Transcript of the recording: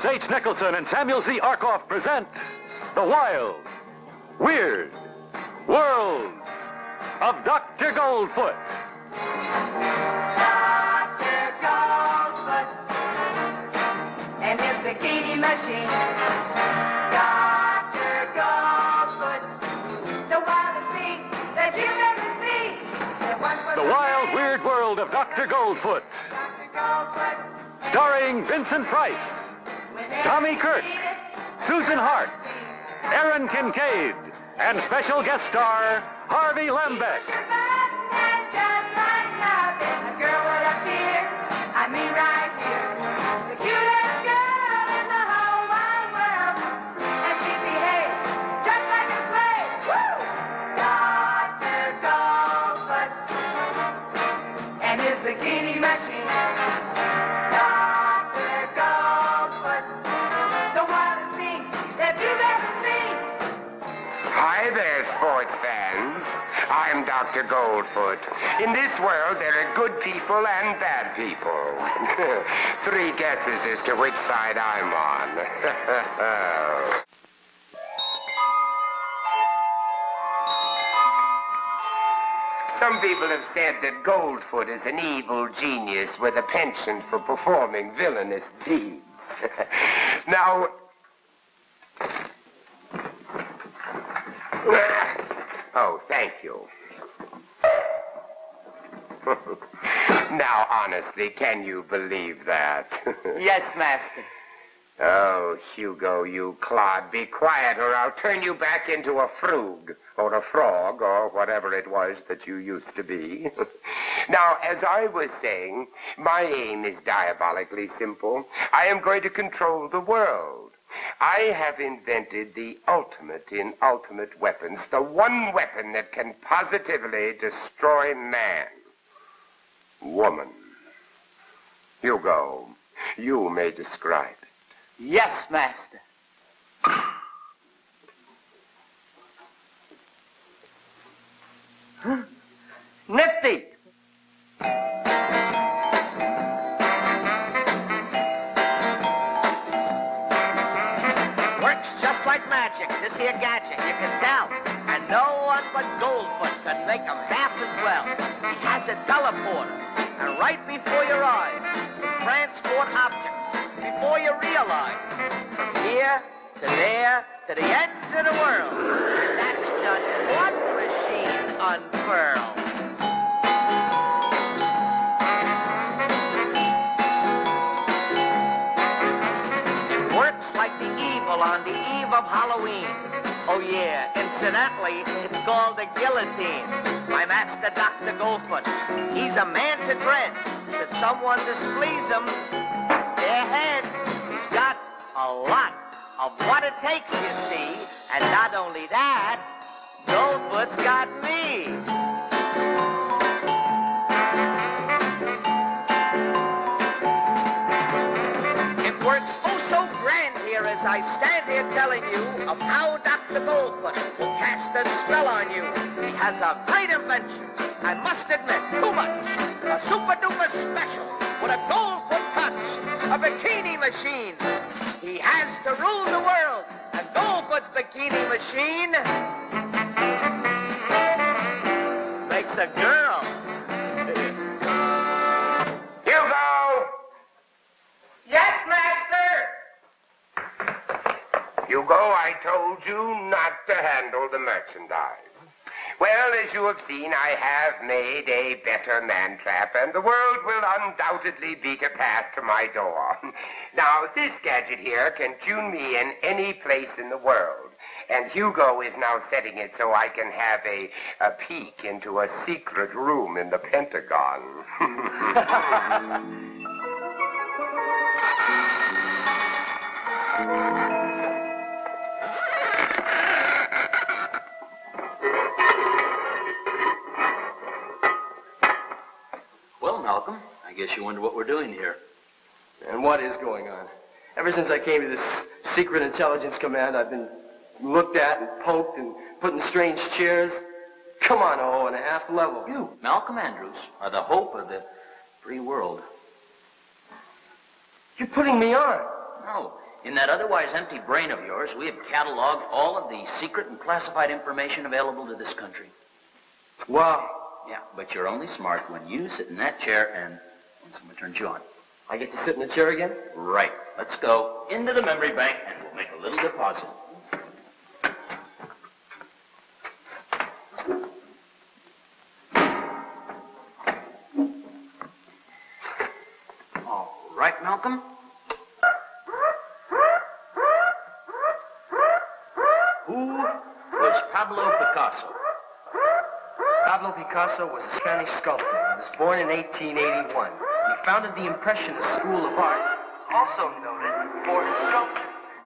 James H. Nicholson and Samuel Z. Arkoff present The Wild, Weird World of Dr. Goldfoot. Dr. Goldfoot and his bikini machine. Dr. Goldfoot, the wildest thing that you've ever seen. There once was The Wild, Weird World of Dr. Goldfoot. Dr. Goldfoot, Starring Vincent Price, Tommy Kirk, Susan Hart, Aron Kincaid, and special guest star Harvey Lembeck. Hi there, sports fans. I'm Dr. Goldfoot. In this world, there are good people and bad people. Three guesses as to which side I'm on. Some people have said that Goldfoot is an evil genius with a penchant for performing villainous deeds. now, Oh, thank you. now, honestly, can you believe that? Yes, Master. oh, Hugo, you clod, be quiet or I'll turn you back into a frog or a frog or whatever it was that you used to be. now, as I was saying, my aim is diabolically simple. I am going to control the world. I have invented the ultimate in ultimate weapons, the one weapon that can positively destroy man. Woman. Hugo, you may describe it. Yes, Master. Like magic, this here gadget, you can tell. And no one but Goldfoot could make 'em half as well. He has a teleporter, and right before your eyes, can transport objects before you realize. From here to there to the ends of the world. That's just one machine unfurled. The eve of Halloween. Oh yeah, incidentally, it's called the guillotine. My master, Dr. Goldfoot, he's a man to dread. Should someone displease him, their head, he's got a lot of what it takes, you see. And not only that, Goldfoot's got me. I stand here telling you of how Dr. Goldfoot will cast a spell on you. He has a great invention, I must admit, too much. A super duper special with a Goldfoot touch, a bikini machine. He has to rule the world, and Goldfoot's bikini machine makes a girl. Hugo, I told you not to handle the merchandise. Well, as you have seen, I have made a better man trap, and the world will undoubtedly beat a path to my door. Now, this gadget here can tune me in any place in the world. And Hugo is now setting it so I can have a, a peek into a secret room in the Pentagon. I guess you wonder what we're doing here. And what is going on? Ever since I came to this secret intelligence command, I've been looked at and poked and put in strange chairs. Come on, oh, and a half level. You, Malcolm Andrews, are the hope of the free world. You're putting me on. No, In that otherwise empty brain of yours, we have cataloged all of the secret and classified information available to this country. Wow. Yeah, but you're only smart when you sit in that chair and when someone turns you on. I get to sit in the chair again? Right. Let's go into the memory bank and we'll make a little deposit. All right, Malcolm. Who was Pablo Picasso? Pablo Picasso was a Spanish sculptor. He was born in 1881. He founded the Impressionist School of Art. Also noted for his sculpture.